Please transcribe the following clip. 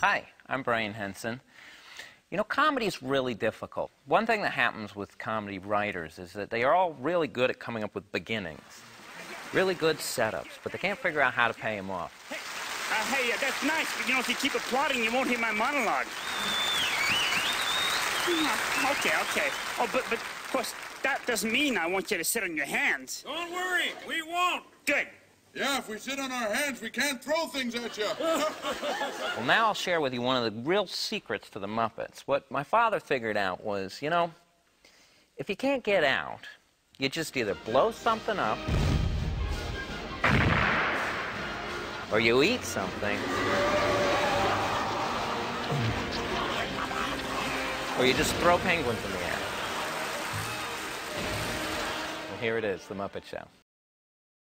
Hi, I'm Brian Henson. You know, comedy is really difficult. One thing that happens with comedy writers is that they are all really good at coming up with beginnings, really good setups, but they can't figure out how to pay them off. Hey, uh, hey, uh, that's nice, but you know, if you keep applauding, you won't hear my monologue. Okay, okay. Oh, but, but, of course, that doesn't mean I want you to sit on your hands. Don't worry, we won't. Good. Yeah, if we sit on our hands, we can't throw things at you. Well, now I'll share with you one of the real secrets to the Muppets. What my father figured out was, you know, if you can't get out, you just either blow something up or you eat something or you just throw penguins in the air. Well, here it is, The Muppet Show.